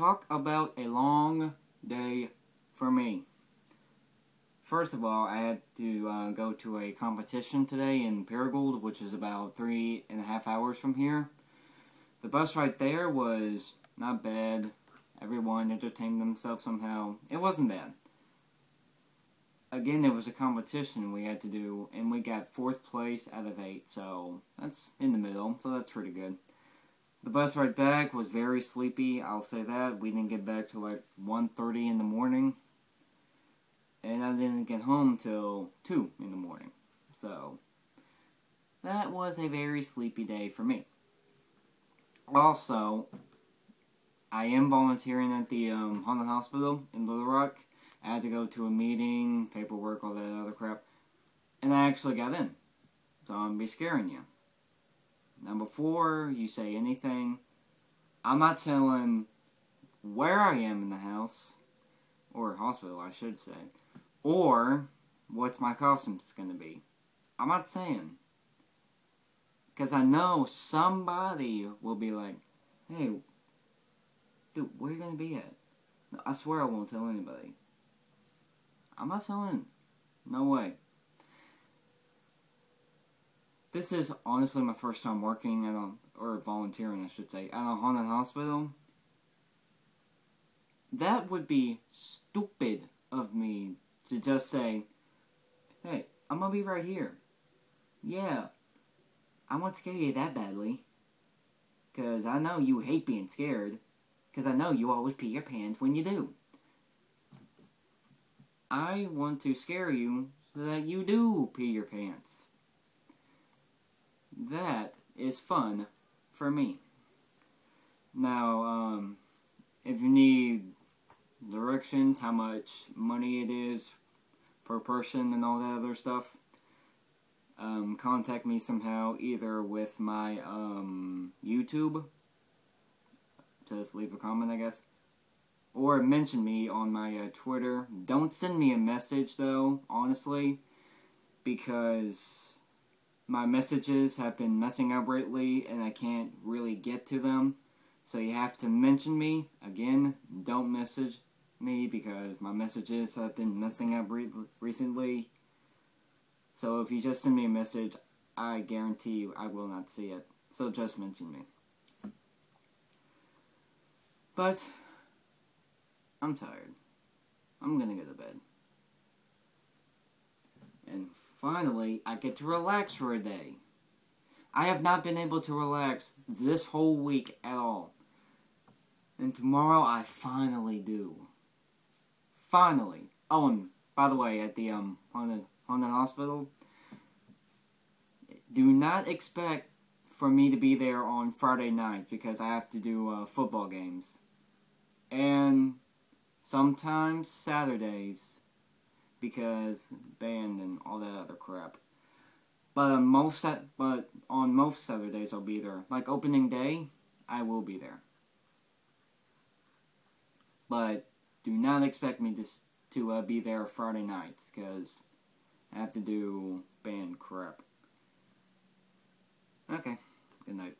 talk about a long day for me. First of all, I had to uh, go to a competition today in Paragould, which is about three and a half hours from here. The bus right there was not bad. Everyone entertained themselves somehow. It wasn't bad. Again, there was a competition we had to do, and we got fourth place out of eight, so that's in the middle, so that's pretty good. The bus ride back was very sleepy, I'll say that. We didn't get back till like 1.30 in the morning. And I didn't get home till 2 in the morning. So, that was a very sleepy day for me. Also, I am volunteering at the um, Haunted Hospital in Little Rock. I had to go to a meeting, paperwork, all that other crap. And I actually got in. So I'm be scaring you. Now, before you say anything, I'm not telling where I am in the house, or hospital, I should say, or what my costume's going to be. I'm not saying. Because I know somebody will be like, hey, dude, where are you going to be at? No, I swear I won't tell anybody. I'm not telling. No way. This is honestly my first time working at a, or volunteering, I should say, at a haunted hospital. That would be stupid of me to just say, hey, I'm gonna be right here. Yeah, I won't scare you that badly. Because I know you hate being scared. Because I know you always pee your pants when you do. I want to scare you so that you do pee your pants. That is fun for me. Now, um, if you need directions, how much money it is per person and all that other stuff, um, contact me somehow, either with my um, YouTube, just leave a comment, I guess, or mention me on my uh, Twitter. Don't send me a message, though, honestly, because my messages have been messing up lately and I can't really get to them. So you have to mention me. Again, don't message me because my messages have been messing up re recently. So if you just send me a message, I guarantee you I will not see it. So just mention me. But, I'm tired. I'm gonna go to bed. And finally, I get to relax for a day. I have not been able to relax this whole week at all. And tomorrow I finally do. Finally. Oh, and by the way, at the um haunted haunted hospital, do not expect for me to be there on Friday night because I have to do uh, football games, and sometimes Saturdays because band and all that crap. But on most but on most Saturdays I'll be there. Like opening day, I will be there. But do not expect me to to uh, be there Friday nights because I have to do band crap. Okay. Good night.